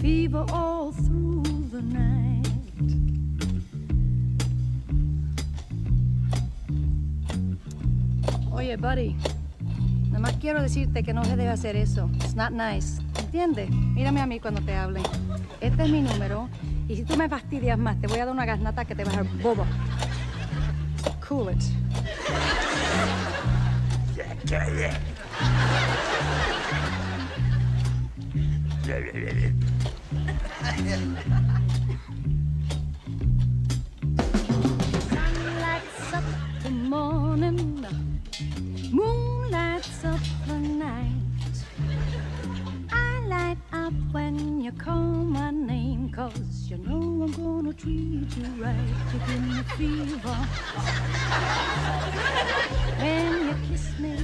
fever all through the night. Oye, buddy, nada más quiero decirte que no se debe hacer eso. It's not nice. ¿Entiendes? Mírame a mí cuando te hable. Este es mi número. Y si tú me fastidias más, te voy a dar una gasnata que te va a dejar bobo. Cool it. Sun lights up the morning, moon lights up the night. I light up when you call my name, cause you know I'm gonna treat you right. You give me fever when you kiss me.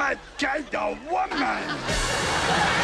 Kind of woman.